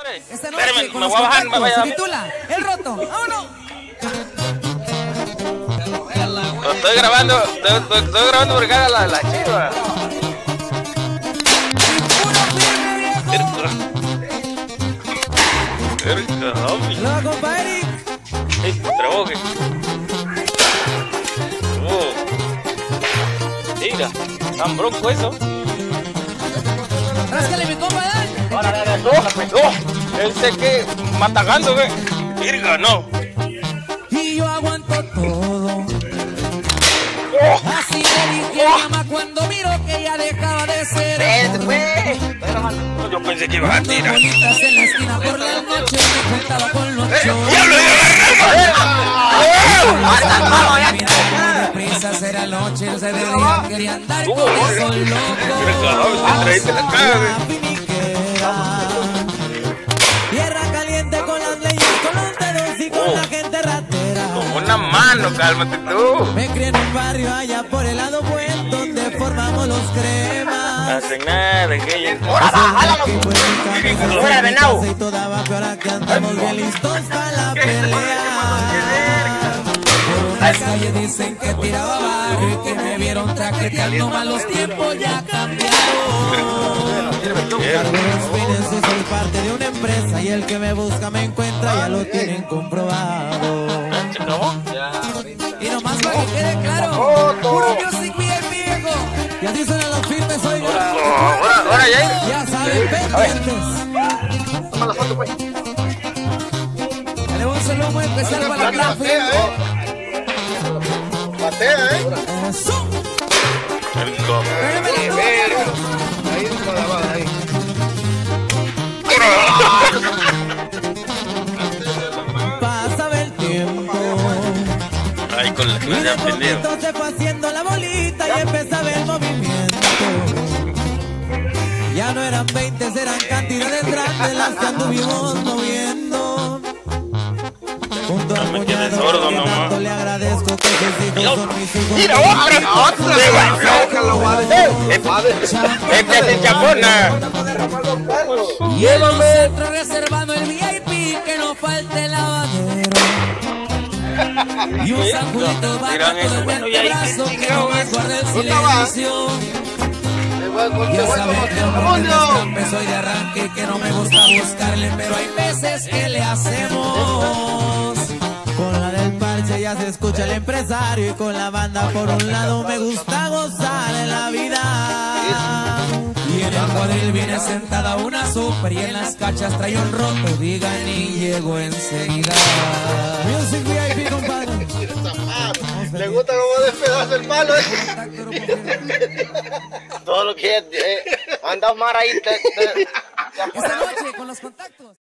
Esta noche Espérame, con me los voy a bajar, me voy a se titula El Roto. ¡Vámonos! Lo estoy grabando, estoy, grabando porque haga la, la chiva. Cerca, hombre. Hola. Ey, traboque. Oh. Mira, tan bronco eso. Ráscale, mi compa Dan. Ese que matagando, ve. Virga, no. Y yo aguanto todo. Así le dije a mamá cuando miro que ella dejaba de ser. Yo pensé que ibas a tirar. Bolitas en la esquina por la noche me juntaba con los choros. ¡Diablo, Prisas era noche, se quería andar con esos locos. la. Tierra caliente con las leyes, con los dedos y con la gente ratera. Una mano, cálmate tú. Me crié en un barrio allá por el lado buen donde formamos los No cremas. hacen nada, que ella. Fuera venado. Y toda abajo ahora que andamos bien listos para la pelea. Las calles dicen que tiraba barrio y que me vieron traqueteando mal los tiempos ya cambiaron. Carlos Fines, soy parte de una empresa y el que me busca me encuentra, ya lo tienen comprobado. Y nomás para que quede claro, puro music VIP, viejo. Y así suenan los firmes, oiga. Ahora, ahora ya. Ya saben, pendientes. Batea, eh. Ahí con la bala, ahí. Pasa el tiempo. Ay, con la Y que me de han pendido. poquito se fue haciendo la bolita y empezaba el movimiento. Ya no eran 20, eran cantidades grandes las que anduvimos moviendo. Junto No al me quedes sordo, mamá. Agradezco que sus hijos son mis hijos. Mira, otra, otra. Este es el un centro reservando el VIP que no falte el lavadero. Y un San Julito Dirán barato eso, de bueno, y ahí brazo se que no me ¿eh? guarde el silencio. Ya saben que no me coño. escampe, soy de arranque que no me gusta buscarle, pero hay veces que le hacemos. Se escucha el empresario y con la banda por un lado me gusta gozar en la vida. Y en el cuadril viene sentada una super y en las cachas trae un roto, digan y llego enseguida. Music VIP, compadre. Le gusta como despedazo el palo, eh. Todo lo que eh, anda mar ahí. te- te- Esta noche con los contactos.